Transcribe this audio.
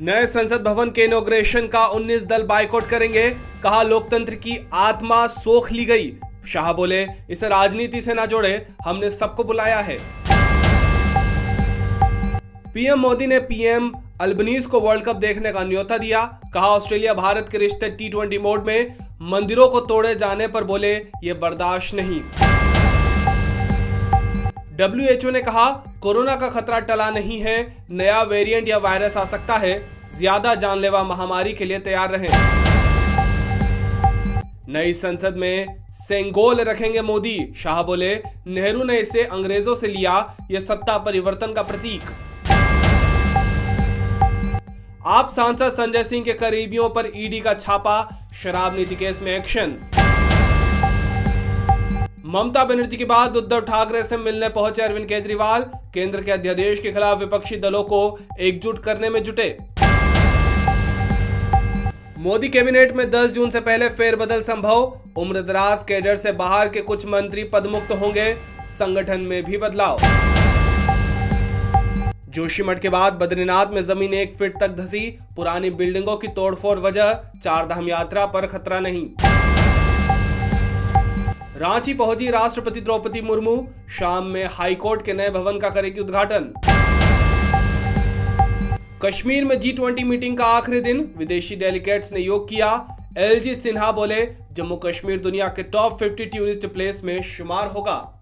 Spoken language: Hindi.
नए संसद भवन के इनोग्रेशन का 19 दल बाइकआउट करेंगे। कहा लोकतंत्र की आत्मा सोख ली गई। शाह बोले, इसे राजनीति से ना जोड़े, हमने सबको बुलाया है। पीएम मोदी ने पीएम अल्बनीज को वर्ल्ड कप देखने का न्योता दिया। कहा, ऑस्ट्रेलिया भारत के रिश्ते टी ट्वेंटी मोड में मंदिरों को तोड़े जाने पर बोले, ये बर्दाश्त नहीं। डब्ल्यूएचओ ने कहा, कोरोना का खतरा टला नहीं है, नया वेरिएंट या वायरस आ सकता है, ज़्यादा जानलेवा महामारी के लिए तैयार रहें। नई संसद में सेंगोल रखेंगे मोदी, शाह बोले, नेहरू ने इसे अंग्रेज़ों से लिया यह सत्ता परिवर्तन का प्रतीक। आप सांसद संजय सिंह के करीबियों पर ईडी का छापा, शराब नीति केस में एक्शन। ममता बनर्जी के बाद उद्धव ठाकरे से मिलने पहुँचे अरविंद केजरीवाल। केंद्र के अध्यादेश के खिलाफ विपक्षी दलों को एकजुट करने में जुटे। मोदी कैबिनेट में 10 जून से पहले फेरबदल संभव। उम्र दराज कैडर से बाहर के कुछ मंत्री पदमुक्त होंगे। संगठन में भी बदलाव। जोशीमठ के बाद बद्रीनाथ में ज़मीन एक फीट तक धसी। पुरानी बिल्डिंगों की तोड़फोड़ वजह चार धाम यात्रा पर खतरा नहीं। रांची पहुँची राष्ट्रपति द्रौपदी मुर्मू, शाम में हाईकोर्ट के नए भवन का करेगी उद्घाटन। कश्मीर में जी ट्वेंटी मीटिंग का आखिरी दिन, विदेशी डेलीगेट्स ने योग किया। एलजी सिन्हा बोले, जम्मू कश्मीर दुनिया के टॉप 50 टूरिस्ट प्लेस में शुमार होगा।